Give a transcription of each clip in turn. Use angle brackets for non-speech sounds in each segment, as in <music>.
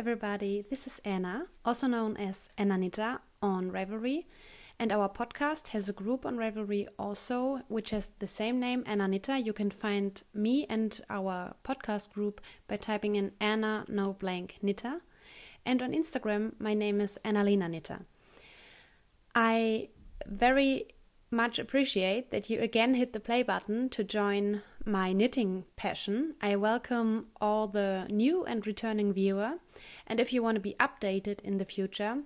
Everybody. This is Anna, also known as AnnaKnitter on Ravelry. And our podcast has a group on Ravelry also, which has the same name, AnnaKnitter. You can find me and our podcast group by typing in Anna no blank Knitter. And on Instagram, my name is Annalena Nita. I very much appreciate that you again hit the play button to join my knitting passion. I welcome all the new and returning viewer. And if you want to be updated in the future,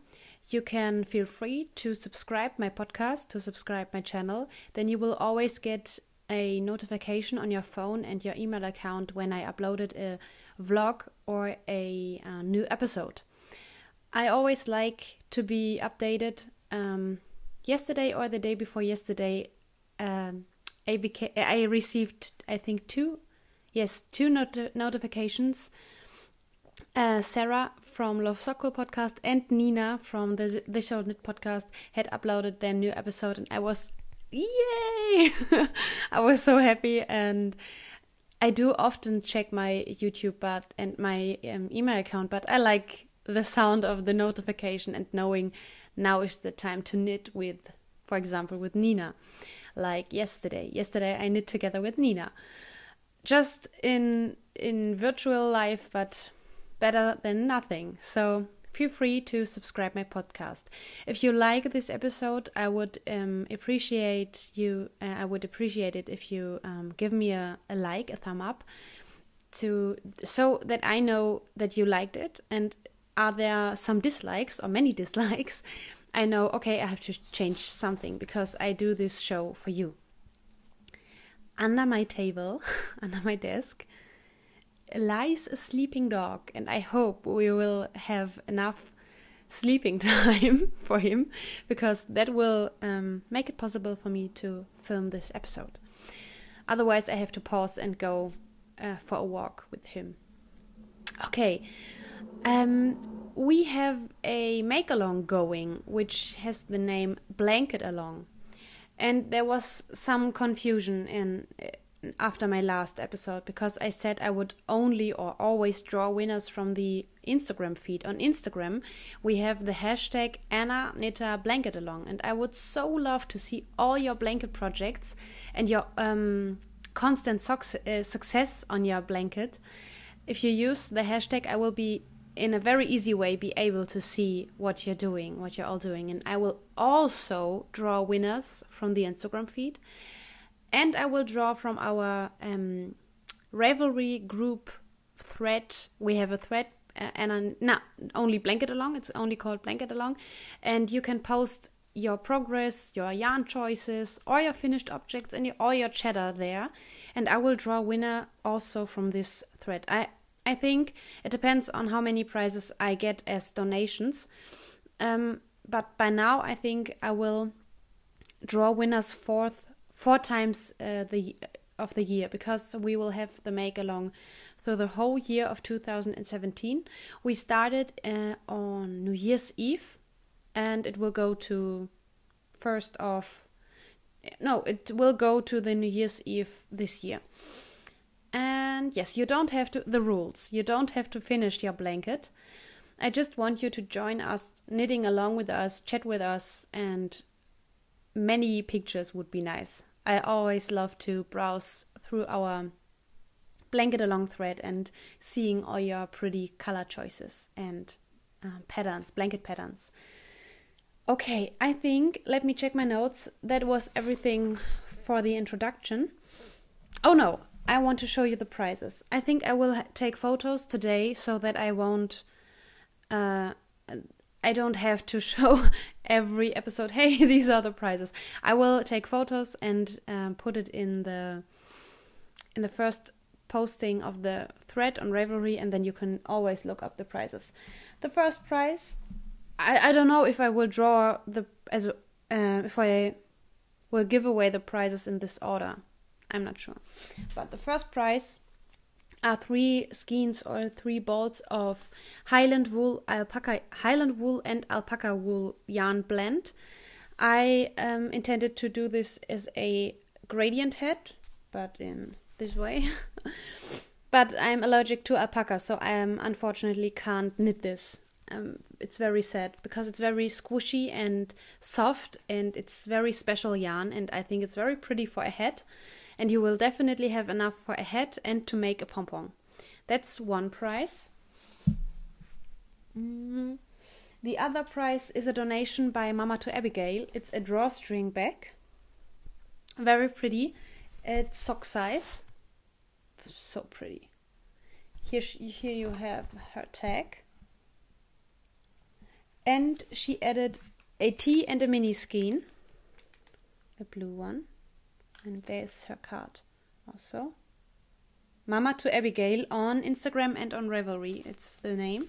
you can feel free to subscribe my podcast, to subscribe my channel. Then you will always get a notification on your phone and your email account when I uploaded a vlog or a, a new episode. I always like to be updated. Um, yesterday or the day before yesterday, um, I, beca- I received, I think, two, yes, two not- notifications. Uh, Sarah from Love Soccer podcast and Nina from the The Show Knit podcast had uploaded their new episode, and I was, yay! <laughs> I was so happy, and I do often check my YouTube but and my um, email account, but I like the sound of the notification and knowing now is the time to knit with, for example, with Nina. Like yesterday. Yesterday I knit together with Nina. Just in in virtual life, but better than nothing. So feel free to subscribe my podcast. If you like this episode, I would um, appreciate you. Uh, I would appreciate it if you um, give me a, a like, a thumb up, to so that I know that you liked it and are there some dislikes or many <laughs> dislikes, I know, okay, I have to change something because I do this show for you. Under my table, <laughs> under my desk, lies a sleeping dog, and I hope we will have enough sleeping <laughs> time for him because that will um, make it possible for me to film this episode. Otherwise, I have to pause and go uh, for a walk with him. Okay, um, we have a make along going, which has the name Blanket Along, and there was some confusion in after my last episode because I said I would only or always draw winners from the Instagram feed. On Instagram, we have the hashtag Anna Knitter Blanket Along, and I would so love to see all your blanket projects and your um, constant uh, success on your blanket. If you use the hashtag, I will be in a very easy way be able to see what you're doing, what you're all doing. And I will also draw winners from the Instagram feed. And I will draw from our um, Ravelry group thread. We have a thread uh, and not only blanket along, it's only called blanket along. And you can post your progress, your yarn choices, or your finished objects and your, all your chatter there. And I will draw winner also from this thread. I I think it depends on how many prizes I get as donations. Um, but by now, I think I will draw winners fourth four times uh, the of the year because we will have the make along through the whole year of 2017. We started uh, on New Year's Eve, and it will go to first of no, it will go to the New Year's Eve this year. And yes, you don't have to, the rules, you don't have to finish your blanket. I just want you to join us, knitting along with us, chat with us, and many pictures would be nice. I always love to browse through our blanket along thread and seeing all your pretty color choices and uh, patterns, blanket patterns. Okay, I think, let me check my notes. That was everything for the introduction. Oh no, I want to show you the prizes. I think I will take photos today so that I won't. Uh, I don't have to <laughs> show every episode. Hey, <laughs> these are the prizes. I will take photos and um, put it in the in the first posting of the thread on Ravelry, and then you can always look up the prizes. The first prize, I, I don't know if I will draw the as uh, if I will give away the prizes in this order. I'm not sure. But the first prize are three skeins or three balls of Highland wool, alpaca, Highland wool and alpaca wool yarn blend. I um, intended to do this as a gradient head, but in this way. <laughs> but I'm allergic to alpaca, so I um, unfortunately can't knit this. Um, it's very sad because it's very squishy and soft, and it's very special yarn, and I think it's very pretty for a hat. And you will definitely have enough for a hat and to make a pom pom. That's one price. Mm. The other price is a donation by Mama to Abigail. It's a drawstring bag. Very pretty. It's sock size. So pretty. Here, here you have her tag. And she added a T and a mini skein. A blue one. And there's her card also. Mama to Abigail on Instagram and on Ravelry. It's the name.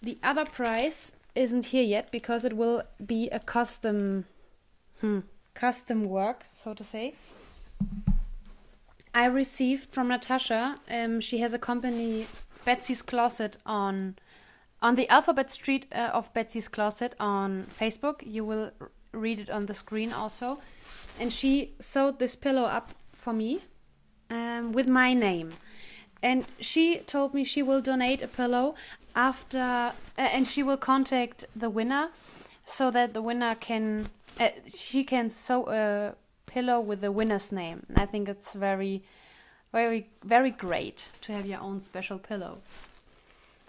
The other prize isn't here yet because it will be a custom hmm, custom work, so to say. I received from Natasha. Um, she has a company, Betsy's Closet, on on the Alphabet Street uh, of Betsy's Closet on Facebook. You will read it on the screen also. And she sewed this pillow up for me um, with my name. And she told me she will donate a pillow after, uh, and she will contact the winner so that the winner can, uh, she can sew a pillow with the winner's name. And I think it's very, very, very great to have your own special pillow.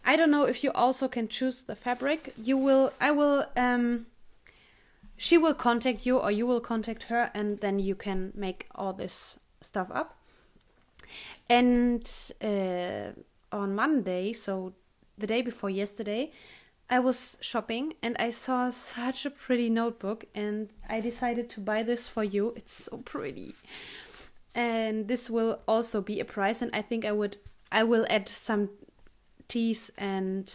I don't know if you also can choose the fabric. You will, I will, um, she will contact you or you will contact her and then you can make all this stuff up. And uh, on Monday, so the day before yesterday, I was shopping and I saw such a pretty notebook and I decided to buy this for you. It's so pretty. And this will also be a price and I think I would I will add some teas and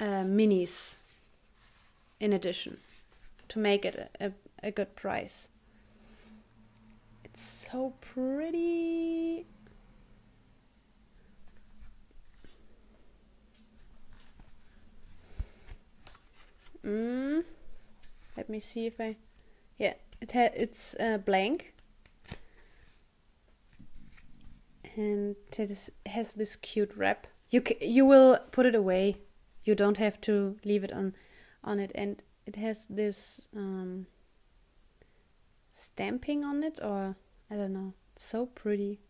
uh, minis in addition to make it a, a, good price. It's so pretty. Mm. Let me see if I. Yeah, it ha it's uh, blank, and it is, has this cute wrap. You you will put it away. You don't have to leave it on on it, and it has this um, stamping on it, or I don't know. It's so pretty.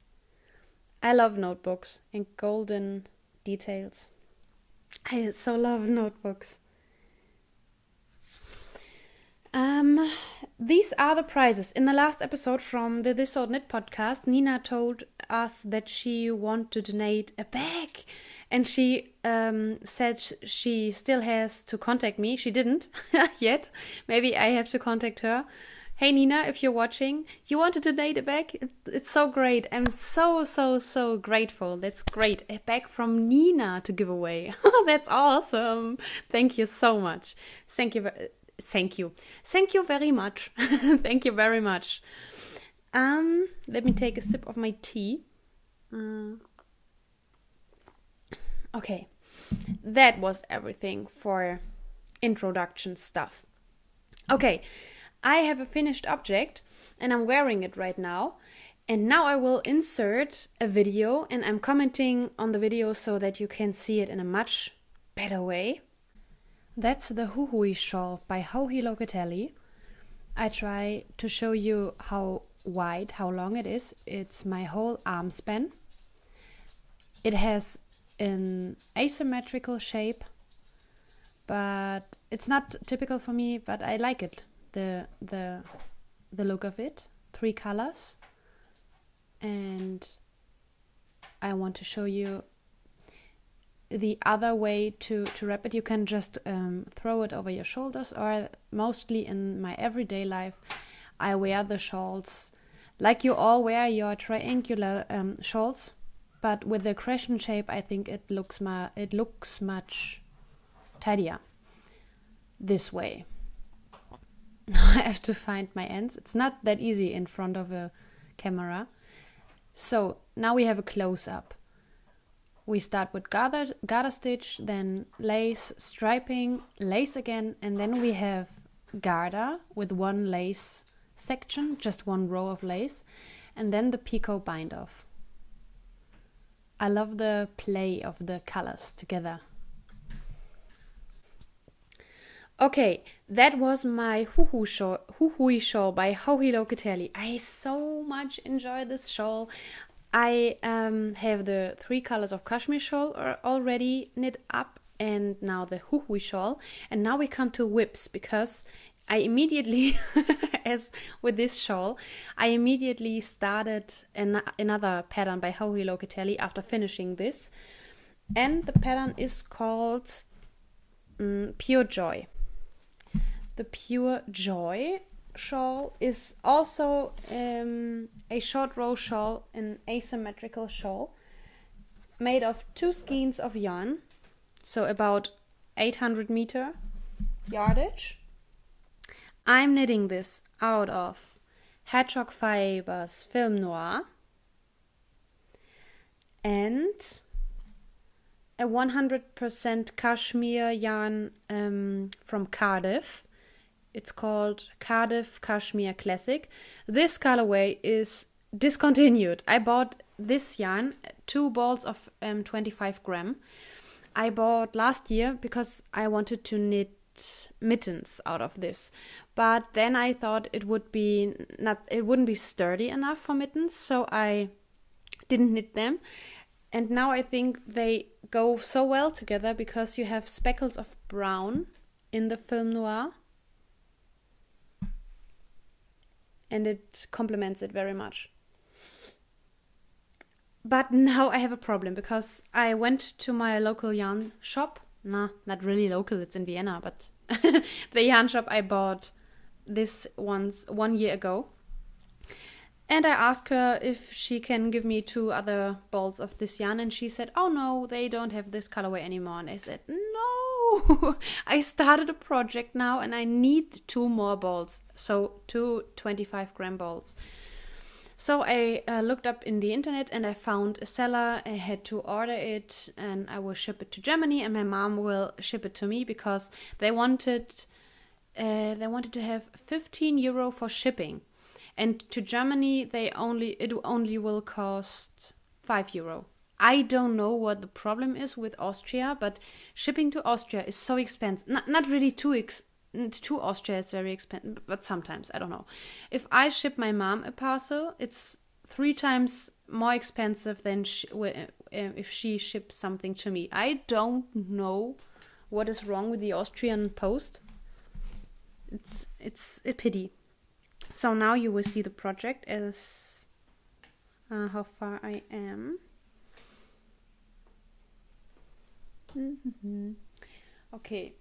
I love notebooks and golden details. I so love notebooks. Um, these are the prizes. In the last episode from the This Old Knit podcast, Nina told us that she wanted to donate a bag. And she um, said she still has to contact me. She didn't <laughs> yet. Maybe I have to contact her. Hey Nina, if you're watching, you want to donate a bag? It's so great. I'm so, so, so grateful. That's great. A bag from Nina to give away. <laughs> That's awesome. Thank you so much. Thank you thank you. Thank you very much. <laughs> thank you very much. Um, let me take a sip of my tea. Uh, okay, that was everything for introduction stuff. Okay, I have a finished object and I'm wearing it right now. And now I will insert a video and I'm commenting on the video so that you can see it in a much better way. That's the Jujuy shawl by Joji Locatelli. I try to show you how wide, how long it is. It's my whole arm span. It has an asymmetrical shape, but it's not typical for me, but I like it. The the the look of it. Three colors. And I want to show you the other way to, to wrap it, you can just um, throw it over your shoulders, or mostly in my everyday life, I wear the shawls like you all wear your triangular um, shawls, but with the crescent shape, I think it looks ma- it looks much tidier this way. <laughs> I have to find my ends. It's not that easy in front of a camera. So now we have a close up we start with garter, garter stitch, then lace, striping, lace again, and then we have garter with one lace section, just one row of lace, and then the picot bind off. I love the play of the colors together. Okay, that was my Jujuy shawl, Jujuy shawl by Joji Locatelli. I so much enjoy this shawl. I um, have the three colors of cashmere shawl already knit up and now the Jujuy shawl. And now we come to WIPs because I immediately, <laughs> as with this shawl, I immediately started an another pattern by Joji Locatelli after finishing this. And the pattern is called um, Pure Joy. The Pure Joy shawl is also um, a short row shawl, an asymmetrical shawl, made of two skeins of yarn, so about 800 meter yardage. I'm knitting this out of Hedgehog Fibers Film Noir and a 100% cashmere yarn um, from Cardiff it's called Cardiff Cashmere Classic. This colorway is discontinued. I bought this yarn, two balls of um, 25 gram. I bought last year because I wanted to knit mittens out of this. But then I thought it would be not it wouldn't be sturdy enough for mittens, so I didn't knit them. And now I think they go so well together because you have speckles of brown in the film noir and it complements it very much. But <laughs> now I have a problem because I went to my local yarn shop. Nah, not really local, it's in Vienna, but <laughs> the yarn shop I bought this once one year ago. And I asked her if she can give me two other balls of this yarn, and she said, Oh no, they don't have this colorway anymore. And I said, No, <laughs> I started a project now and I need two more balls. So, two 25 gram balls. So, I uh, looked up in the internet and I found a seller. I had to order it and I will ship it to Germany, and my mom will ship it to me because they wanted. Uh, they wanted to have 15 euro for shipping and to germany they only it only will cost 5 euro I don't know what the problem is with Austria, but shipping to Austria is so expensive. Not, not really too ex- to Austria is very expensive, but sometimes I don't know. If I ship my mom a parcel, it's three times more expensive than sh- uh, if she ships something to me. I don't know what is wrong with the Austrian post. It's it's a pity. So now you will see the project as uh, how far I am. Mm-hmm. Okay.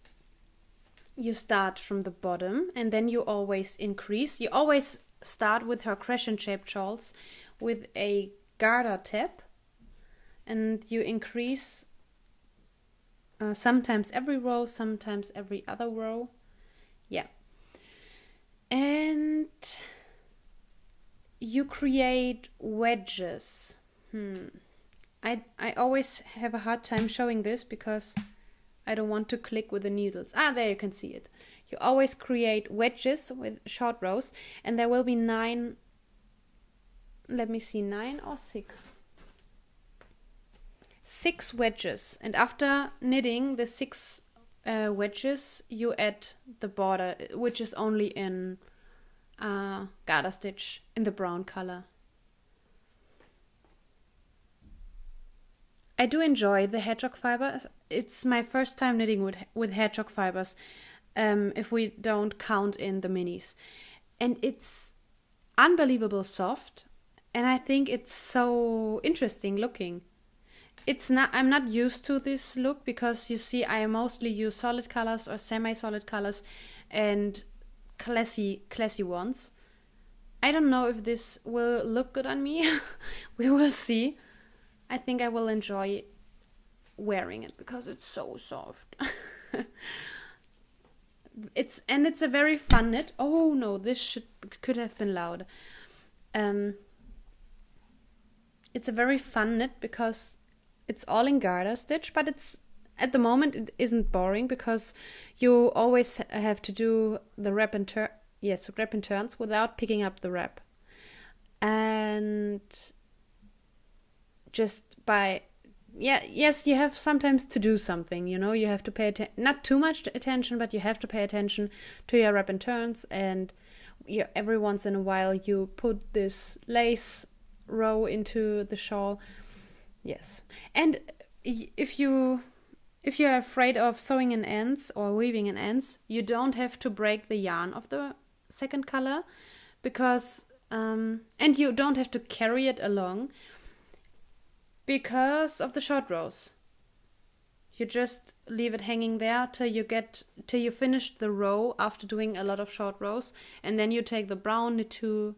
You start from the bottom and then you always increase. You always start with her crescent shaped shawls with a garter tab and you increase uh, sometimes every row, sometimes every other row. Yeah. And you create wedges. Hmm. I, I always have a hard time showing this because I don't want to click with the needles. Ah, there you can see it. You always create wedges with short rows and there will be nine, let me see, nine or six? Six wedges and after knitting the six uh, wedges you add the border which is only in uh, garter stitch in the brown color. I do enjoy the hedgehog fibers. It's my first time knitting with with hedgehog fibers, um, if we don't count in the minis, and it's unbelievable soft, and I think it's so interesting looking. It's not. I'm not used to this look because you see, I mostly use solid colors or semi-solid colors, and classy classy ones. I don't know if this will look good on me. <laughs> we will see. I think I will enjoy wearing it because it's so soft. <laughs> it's and it's a very fun knit. Oh no, this should could have been loud. Um, it's a very fun knit because it's all in garter stitch, but it's at the moment it isn't boring because you always have to do the wrap and turn. Yes, wrap and turns without picking up the wrap, and just by yeah yes you have sometimes to do something you know you have to pay not too much attention but you have to pay attention to your wrap and turns and you, every once in a while you put this lace row into the shawl. Yes. And if you if you're afraid of sewing in ends or weaving in ends you don't have to break the yarn of the second color because um, and you don't have to carry it along because of the short rows. You just leave it hanging there till you get till you finish the row after doing a lot of short rows, and then you take the brown two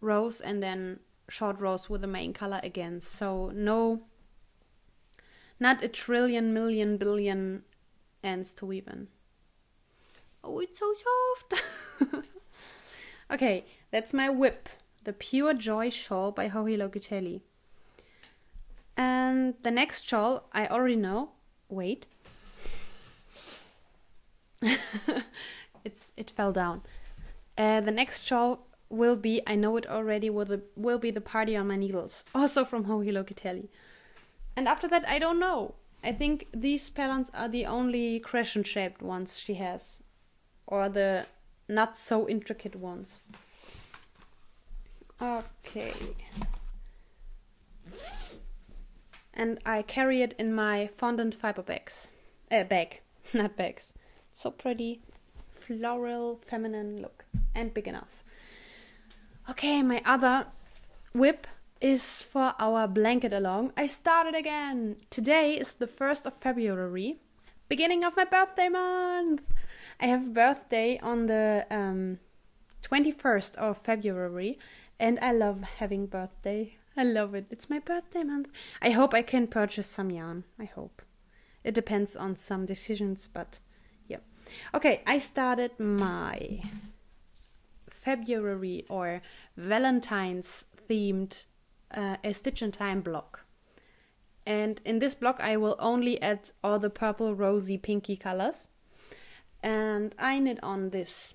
rows and then short rows with the main color again. So no, not a trillion, million, billion ends to weave in. Oh, it's so soft. <laughs> okay, that's my WIP, the Pure Joy Shawl by Joji Locatelli. And the next shawl I already know. Wait. <laughs> it's it fell down. Uh, the next shawl will be I know it already will the will be the party on my needles, <laughs> also from Joji Locatelli. And after that I don't know. I think these patterns are the only crescent shaped ones she has, or the not so intricate ones. Okay and I carry it in my fondant fiber bags. Uh, bag, <laughs> not bags. so pretty, floral, feminine look, and big enough. Okay, my other WIP is for our blanket along. I started again. Today is the 1st of February, beginning of my birthday month. I have birthday on the um, 21st of February, and I love having birthday I love it. It's my birthday month. I hope I can purchase some yarn. I hope. It depends on some decisions, but yeah. Okay, I started my February or Valentine's themed uh, a Stitch in Time block. And in this block, I will only add all the purple, rosy, pinky colors. And I knit on this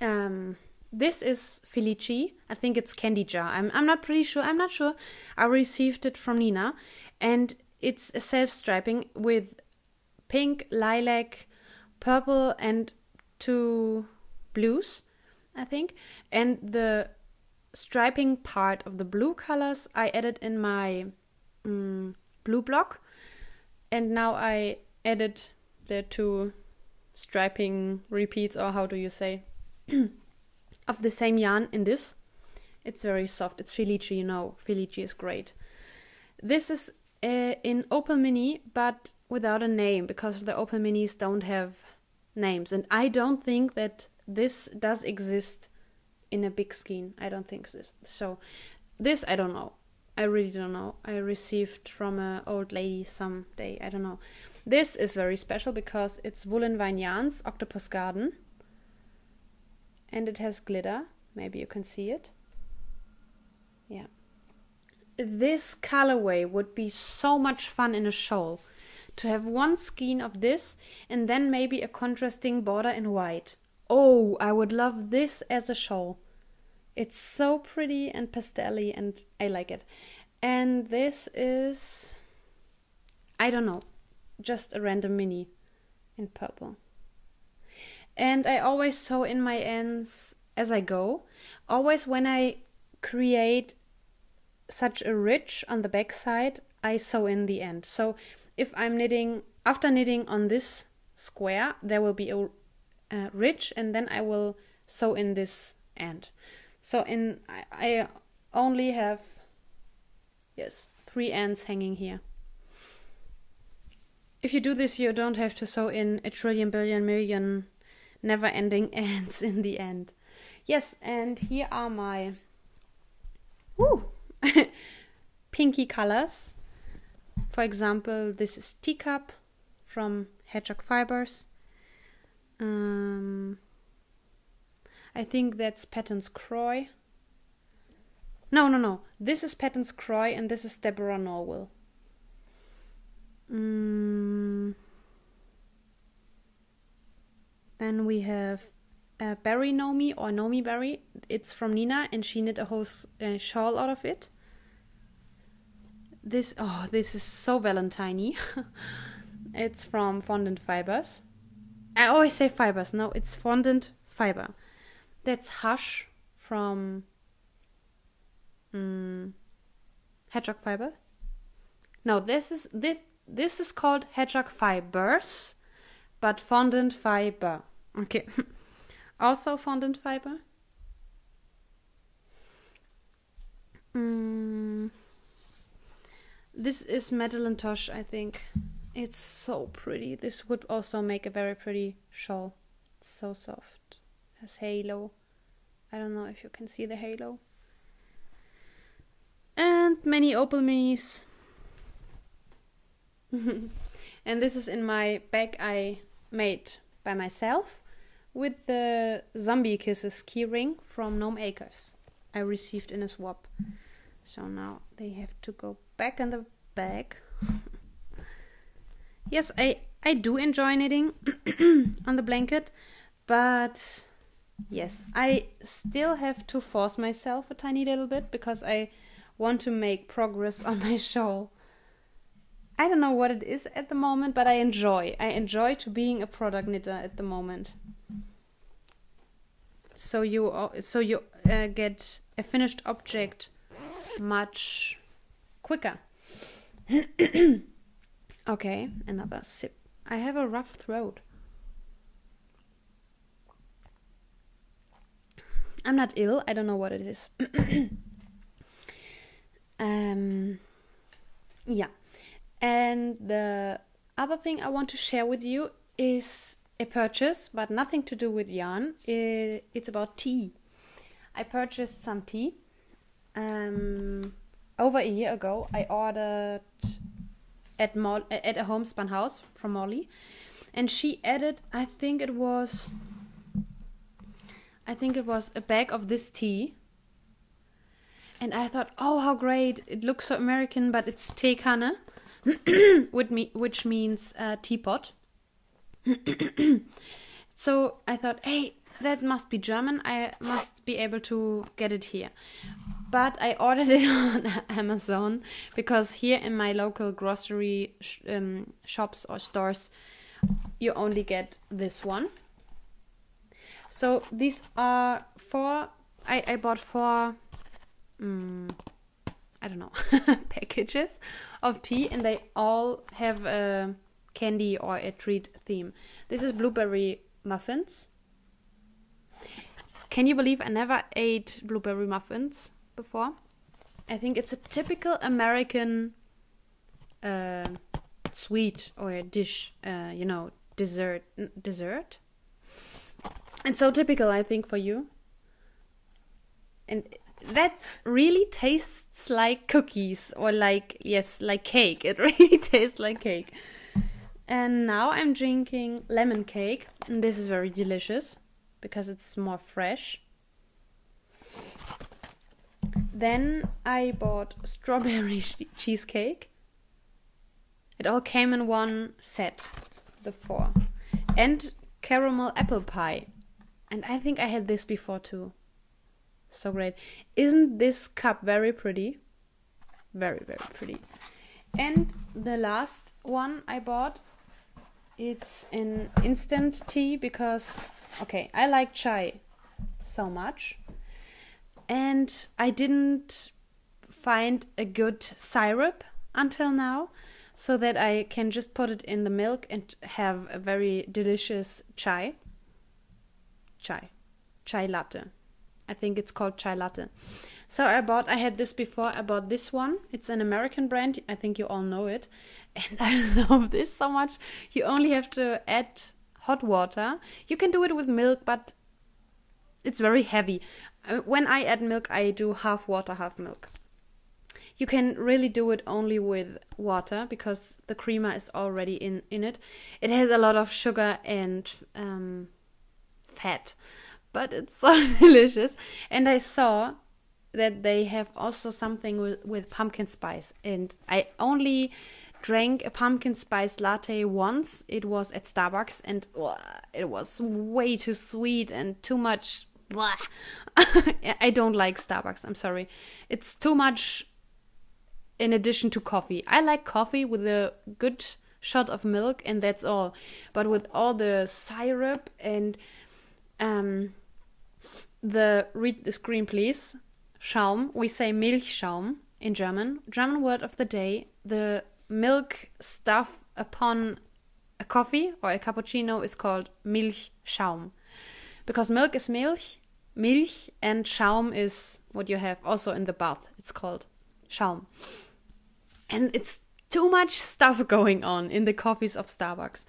um, this is Felici. I think it's Candy Jar. I'm, I'm not pretty sure. I'm not sure. I received it from Nina. And it's a self striping with pink, lilac, purple, and two blues, I think. And the striping part of the blue colors I added in my um, blue block. And now I added the two striping repeats, or how do you say? <clears throat> of the same yarn in this. It's very soft. It's Felici, you know. Felici is great. This is uh, in Opal Mini, but without a name because the Opal Minis don't have names. And I don't think that this does exist in a big skein. I don't think so. So this I don't know. I really don't know. I received from an old lady someday. I don't know. This is very special because it's Woolen Vine Yarns Octopus Garden and it has glitter. Maybe you can see it. Yeah. This colorway would be so much fun in a shawl. To have one skein of this and then maybe a contrasting border in white. Oh, I would love this as a shawl. It's so pretty and pastelly and I like it. And this is I don't know, just a random mini in purple. And I always sew in my ends as I go. Always when I create such a ridge on the back side, I sew in the end. So if I'm knitting, after knitting on this square, there will be a, a ridge and then I will sew in this end. So in I, I only have, yes, three ends hanging here. If you do this, you don't have to sew in a trillion, billion, million never ending <laughs> ends in the end. Yes, and here are my woo, <laughs> pinky colors. For example, this is Teacup from Hedgehog Fibers. Um, I think that's Patons Kroy. No, no, no. This is Patons Kroy and this is Deborah Norville. Mm. Then we have uh, Berry Nomi or Nomi Berry. It's from Nina and she knit a whole uh, shawl out of it. this oh this is so valentiny. <laughs> it's from fondant fibers i always say fibers no it's fondant fiber that's hush from um, hedgehog fiber no this is this this is called hedgehog fibers but fondant fiber okay <laughs> also fondant fiber mm. This is Madelinetosh, I think. It's so pretty. This would also make a very pretty shawl. It's so soft. It has halo. I don't know if you can see the halo. And many opal minis. <laughs> and this is in my bag I made by myself with the Zombie Kisses keyring from Gnome Acres. I received in a swap. So now they have to go back in the bag. <laughs> yes, I I do enjoy knitting <clears throat> on the blanket, but yes, I still have to force myself a tiny little bit because I want to make progress <laughs> on my shawl. I don't know what it is at the moment, but I enjoy. I enjoy to being a product knitter at the moment. So you so you uh, get a finished object much quicker. <coughs> okay, another sip. I have a rough throat. I'm not ill. I don't know what it is. <coughs> um, yeah. And the other thing I want to share with you is a purchase, but nothing to do with yarn. It's about tea. I purchased some tea. Um, over a year ago, I ordered at Mo- at a homespun house from Molly, and she added, I think it was, I think it was a bag of this tea. And I thought, oh, how great! It looks so American, but it's teekanne, <clears throat> which means uh, teapot. <clears throat> so I thought, hey, that must be German. I must be able to get it here but I ordered it <laughs> on Amazon because here in my local grocery sh um, shops or stores, you only get this one. So these are four. I I bought four. Um, I don't know <laughs> packages of tea, and they all have a candy or a treat theme. This is blueberry muffins. Can you believe I never ate blueberry muffins? before. I think it's a typical American uh, sweet or a dish, uh, you know, dessert. Dessert. And so typical, I think, for you. And that really tastes like cookies or like yes, like cake. <laughs> It really tastes like cake. And now I'm drinking lemon cake, and this is very delicious because it's more fresh. Then I bought strawberry <laughs> cheesecake. It all came in one set, the four. And caramel apple pie. And I think I had this before too. So great. Isn't this cup very pretty? Very, very pretty. And the last one I bought, it's an instant tea because, okay, I like chai so much and I didn't find a good syrup until now so that I can just put it in the milk and have a very delicious chai. Chai. Chai latte. I think it's called chai latte. So I bought, I had this before, I bought this one. It's an American brand. I think you all know it. And <laughs> I love this so much. You only have to add hot water. You can do it with milk, but it's very heavy. Uh, when I add milk, I do half water, half milk. You can really do it only with water because the creamer is already in, in it. It has a lot of sugar and um, fat, but it's <laughs> so delicious. And I saw that they have also something with, with pumpkin spice. And I only drank a pumpkin spice latte once. It was at Starbucks and uh, it was way too sweet and too much <laughs> I don't like Starbucks. I'm sorry. It's too much in addition to coffee. I like coffee with a good shot of milk and that's all. But with all the syrup and um the read the screen please. Schaum, we say Milchschaum in German. German word of the day. The milk stuff upon a coffee or a cappuccino is called Milchschaum. Because milk is Milch, Milch, and Schaum is what you have also in the bath. It's called Schaum. And it's too much stuff <laughs> going on in the coffees of Starbucks.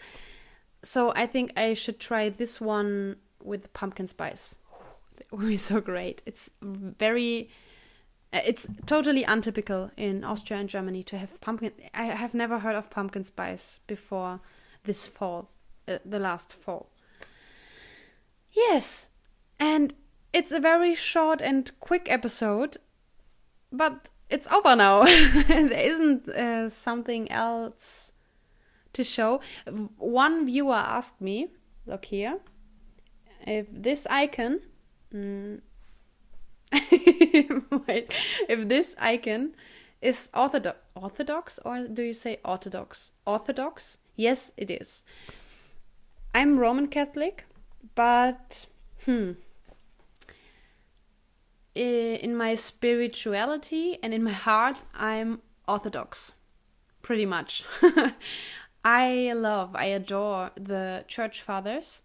So I think I should try this one with the pumpkin spice. <laughs> It would be so great. It's very it's totally untypical in Austria and Germany to have pumpkin. I have never heard of pumpkin spice before this fall, uh, the last fall. Yes, and it's a very short and quick episode, but it's over now. <laughs> there isn't uh, something else to show. One viewer asked me, look here, if this icon. Mm, <laughs> If this icon is orthodox, orthodox, or do you say orthodox? Orthodox? Yes, it is. I'm Roman Catholic, but hmm, in my spirituality and in my heart, I'm Orthodox, pretty much. <laughs> I love, I adore the church fathers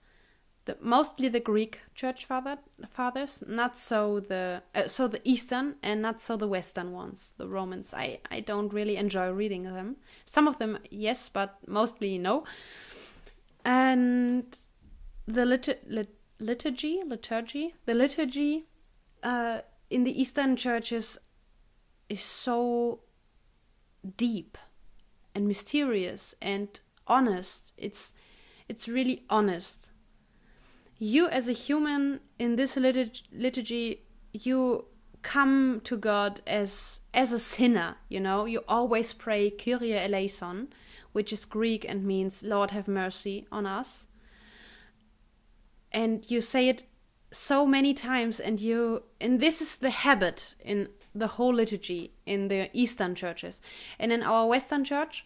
the, mostly the Greek church father, fathers, not so the uh, so the Eastern and not so the Western ones, the Romans. I I don't really enjoy reading them. Some of them yes, but mostly no. And the lit- lit- liturgy, liturgy, the liturgy uh, in the Eastern churches is so deep and mysterious and honest. It's it's really honest you as a human in this liturg- liturgy you come to god as as a sinner you know? You always pray kyrie eleison which is greek and means lord have mercy on us. And you say it so many times and you and this is the habit in the whole liturgy in the eastern churches. And in our western church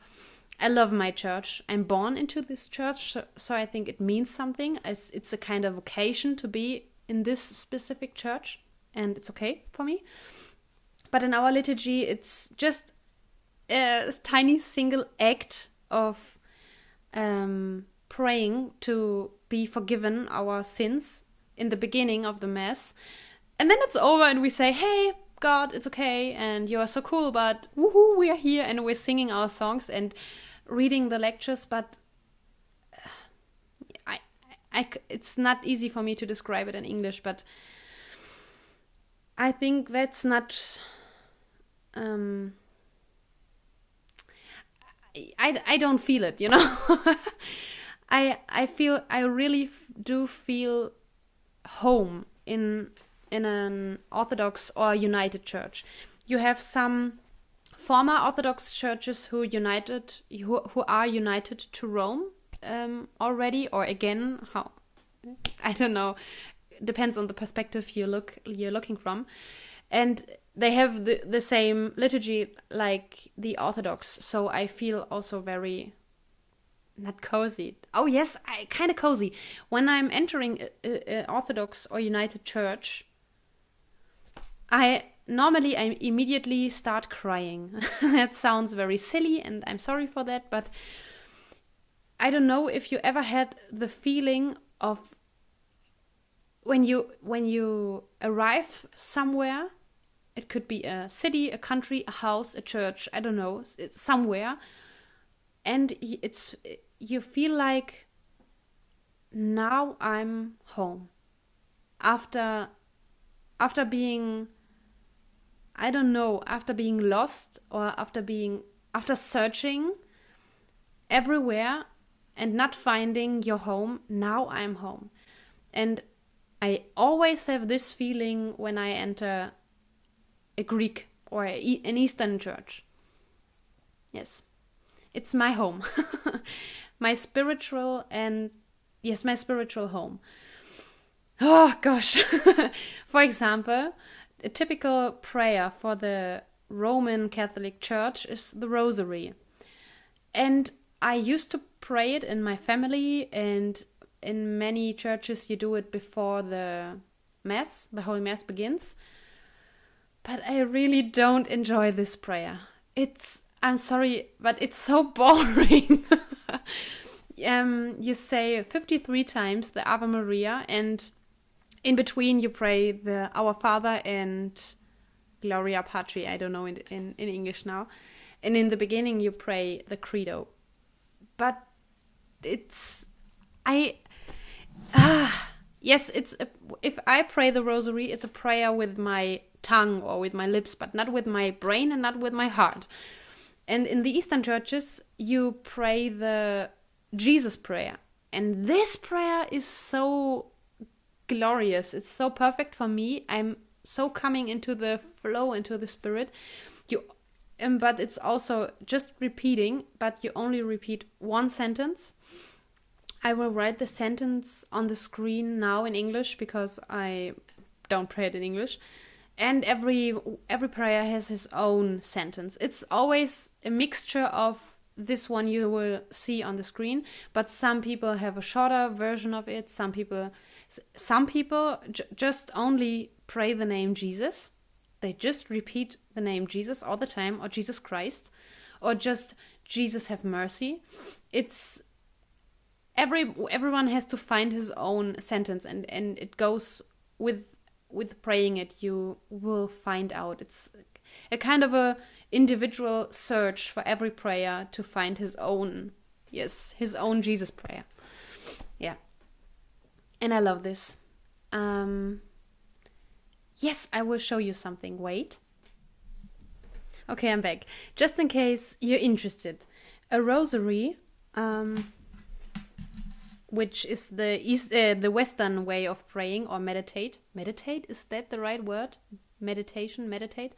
I love my church. I'm born into this church, so, I think it means something. It's, it's a kind of vocation to be in this specific church, and it's okay for me. But in our liturgy, it's just a tiny single act of um, praying to be forgiven our sins in the beginning of the Mass. And then it's over, and we say, Hey, God, it's okay, and you are so cool, but woohoo, we are here, and we're singing our songs. And reading the lectures, but I, I, it's not easy for me to describe it in English, but I think that's not. Um, I, I don't feel it, you know. <laughs> I I feel I really do feel home in in an Orthodox or United Church. You have some former Orthodox churches who united who, who are united to Rome um, already or again how I don't know. Depends on the perspective you look you're looking from. And they have the, the same liturgy like the Orthodox so I feel also very not cozy. Oh yes I kind of cozy. When I'm entering an Orthodox or United Church I normally I immediately start crying. <laughs> that sounds very silly, and I'm sorry for that, but I don't know if you ever had the feeling of when you when you arrive somewhere it could be a city a country a house a church i don't know it's somewhere and it's you feel like now i'm home after after being I don't know, after being lost or after being after searching everywhere and not finding your home, now I'm home. And I always have this feeling when I enter a Greek or an Eastern church. Yes, it's my home, <laughs> my spiritual and yes, my spiritual home. Oh gosh. <laughs> For example, a typical prayer for the Roman Catholic Church is the Rosary. And I used to pray it in my family, and in many churches, you do it before the Mass, the Holy Mass begins. But I really don't enjoy this prayer. It's, I'm sorry, but it's so <laughs> boring. <laughs> um, you say 53 times the Ave Maria, and in between, you pray the Our Father and Gloria Patri. I don't know in, in, in English now. And in the beginning, you pray the Credo. But it's. I. Ah, yes, it's. A, if I pray the Rosary, it's a prayer with my tongue or with my lips, but not with my brain and not with my heart. And in the Eastern churches, you pray the Jesus prayer. And this prayer is so glorious. It's so perfect for me. I'm so coming into the flow, into the spirit. You um, but it's also just repeating, but you only repeat one sentence. I will write the sentence on the screen now in English because I don't pray it in English. And every every prayer has his own sentence. It's always a mixture of this one you will see on the screen, but some people have a shorter version of it. Some people some people just only pray the name Jesus. They just repeat the name Jesus all the time, or Jesus Christ, or just Jesus have mercy. It's every everyone has to find his own sentence, and and it goes with with praying it. You will find out. It's a kind of a individual search for every prayer to find his own yes his own Jesus prayer. Yeah, and I love this. Um, Yes, I will show you something. Wait. Okay, I'm back. Just in case you're interested, a rosary, um, which is the east, uh, the Western way of praying or meditate. Meditate is that the right word? Meditation, meditate.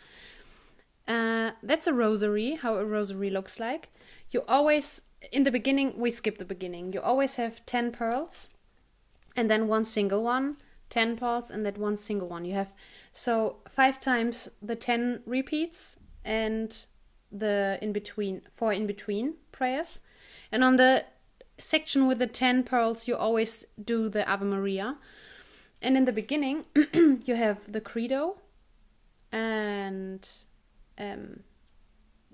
Uh, that's a rosary. How a rosary looks like. You always in the beginning we skip the beginning. You always have ten pearls, and then one single one 10 pearls and that one single one. You have so five times the 10 repeats and the in between, four in between prayers. And on the section with the 10 pearls, you always do the Ave Maria. And in the beginning, <clears throat> you have the Credo and um,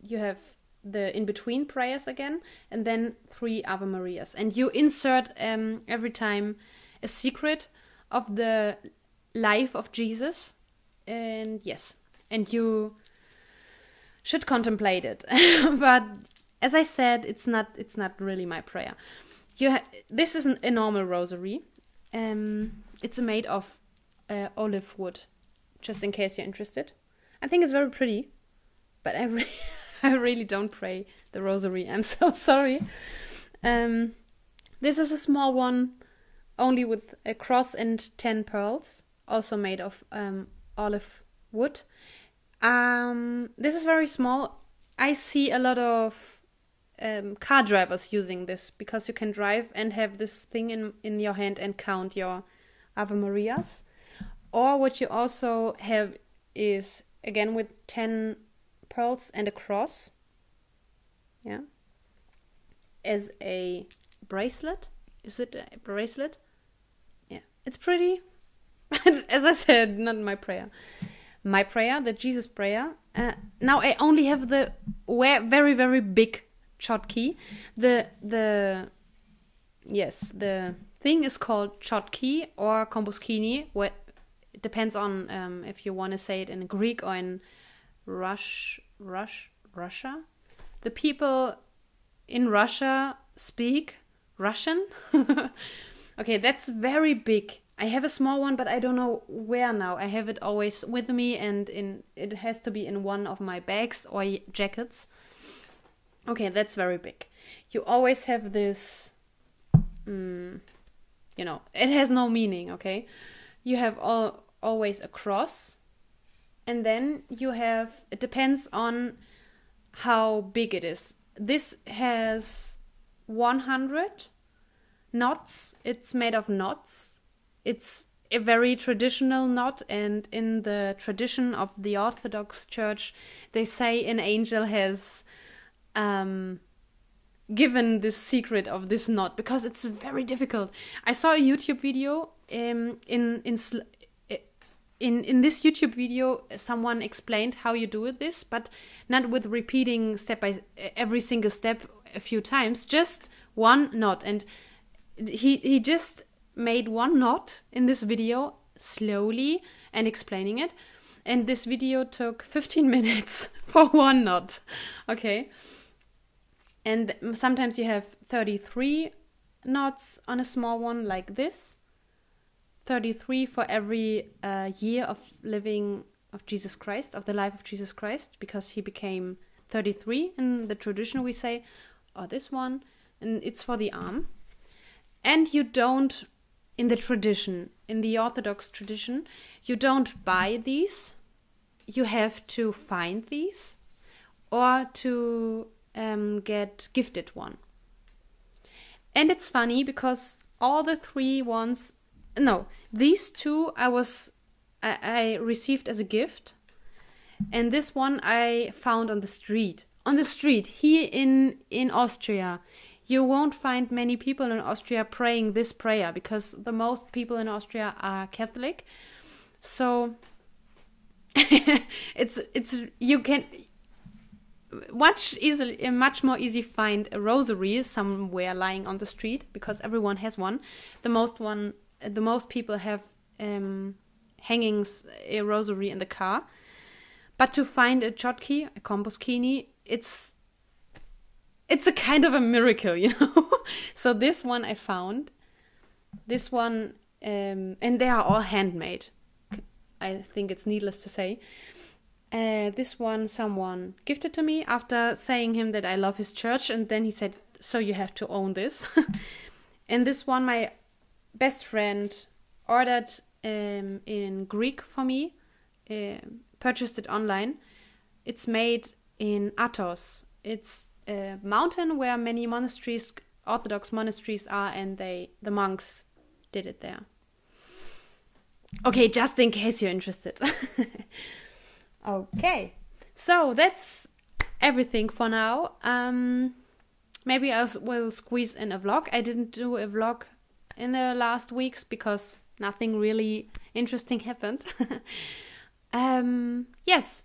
you have the in between prayers again, and then three Ave Marias. And you insert um, every time a secret of the life of Jesus. And yes, and you should contemplate it. <laughs> but as I said, it's not it's not really my prayer. You this is an, a normal rosary. Um, it's made of uh, olive wood, just in case you're interested. I think it's very pretty, but I, re <laughs> I really don't pray the rosary. I'm so <laughs> sorry. Um, this is a small one only with a cross and 10 pearls, also made of um, olive wood. Um, this is very small. I see a lot of um, car drivers using this because you can drive and have this thing in, in your hand and count your Ave Marias. Or what you also have is again with 10 pearls and a cross. Yeah. As a bracelet. Is it a bracelet? It's pretty. <laughs> As I said, not my prayer. My prayer, the Jesus prayer. Uh, now I only have the very very big Chotki. The the yes the thing is called Chotki or Komboskini. What it depends on um, if you want to say it in Greek or in Rush Rush Russia. The people in Russia speak Russian. <laughs> Okay, that's very big. I have a small one, but I don't know where now. I have it always with me, and in it has to be in one of my bags or jackets. Okay, that's very big. You always have this. Mm, you know, it has no meaning. Okay, you have all always a cross, and then you have. It depends on how big it is. This has one hundred knots. It's made of knots. It's a very traditional knot, and in the tradition of the Orthodox Church, they say an angel has um, given this secret of this knot because it's very difficult. I saw a YouTube video um, in in in in this YouTube video. Someone explained how you do it this, but not with repeating step by every single step a few times. Just one knot, and he he just made one knot in this video slowly and explaining it. And this video took 15 <laughs> minutes for one knot. Okay. And sometimes you have 33 knots on a small one like this. 33 for every uh, year of living of Jesus Christ, of the life of Jesus Christ, because he became 33 in the tradition we say, or this one, and it's for the arm. And you don't in the tradition, in the Orthodox tradition, you don't buy these. You have to find these or to um, get gifted one. And it's funny because all the three ones, no, these two I was I, I received as a gift, and this one I found on the street. On the street here in in Austria, you won't find many people in Austria praying this prayer because the most people in Austria are Catholic. So <laughs> it's it's you can much easily much more easy find a rosary somewhere lying on the street because everyone has one. The most one the most people have um, hangings a rosary in the car. But to find a chotki, a komboskini, it's it's a kind of a miracle, <laughs> you know. so this one I found, this one, um, and they are all handmade. I think it's needless to say. Uh, this one someone gifted to me after saying him that I love his church, and then he said, "So you have to own this." <laughs> and this one my best friend ordered um, in Greek for me, uh, purchased it online. It's made in Athos. It's a mountain where many monasteries, Orthodox monasteries, are, and they the monks did it there. Okay, just in case you're interested. <laughs> okay, so that's everything for now. Um, maybe I will squeeze in a vlog. I didn't do a vlog in the last weeks because nothing really interesting <laughs> happened. <laughs> um, yes,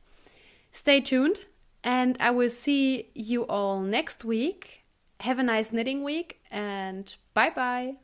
stay tuned and I will see you all next week. Have a nice knitting week and bye bye.